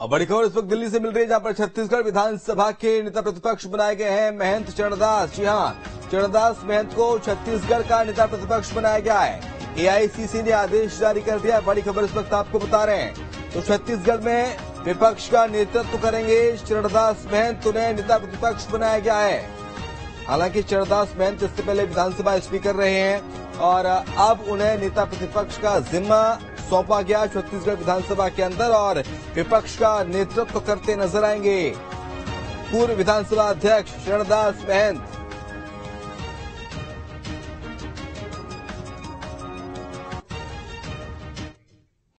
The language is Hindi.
और बड़ी खबर, इस वक्त दिल्ली से मिल रही है, जहाँ पर छत्तीसगढ़ विधानसभा के नेता प्रतिपक्ष बनाए गए हैं, महंत चरणदास। जी हाँ, चरणदास महंत को छत्तीसगढ़ का नेता प्रतिपक्ष बनाया गया है। एआईसीसी ने आदेश जारी कर दिया बड़ी खबर इस वक्त आपको बता रहे हैं। तो छत्तीसगढ़ में विपक्ष का नेतृत्व करेंगे चरणदास महंत, उन्हें नेता प्रतिपक्ष बनाया गया है। हालाँकि चरदास महंत इससे पहले विधानसभा स्पीकर रहे हैं और अब उन्हें नेता प्रतिपक्ष का जिम्मा सौंपा गया छत्तीसगढ़ विधानसभा के अंदर और विपक्ष का नेतृत्व करते नज़र आएँगे। पूर्व विधानसभा अध्यक्ष चरणदास महंत